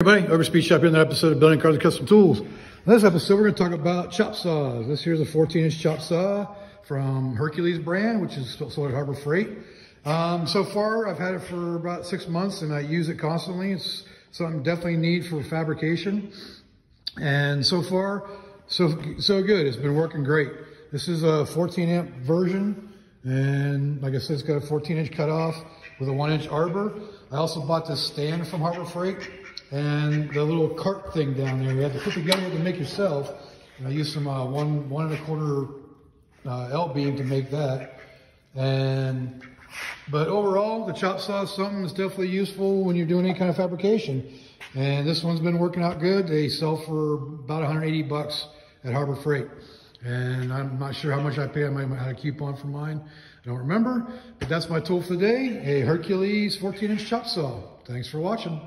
everybody, Ogre's Speed Shop here in that episode of Building Cars and Custom Tools. In this episode, we're going to talk about chop saws. This here's a 14-inch chop saw from Hercules brand, which is sold at Harbor Freight. Um, so far, I've had it for about six months, and I use it constantly. It's something definitely need for fabrication. And so far, so so good. It's been working great. This is a 14 amp version, and like I said, it's got a 14 inch cutoff with a one inch arbor. I also bought this stand from Harbor Freight and the little cart thing down there. You have to put together to make yourself. And I used some uh, one one and a quarter uh, L beam to make that. And but overall, the chop saw is something that's definitely useful when you're doing any kind of fabrication. And this one's been working out good. They sell for about 180 bucks at Harbor Freight. And I'm not sure how much I paid. I might have had a coupon for mine. I don't remember. But that's my tool for the day, a Hercules 14 inch chop saw. Thanks for watching.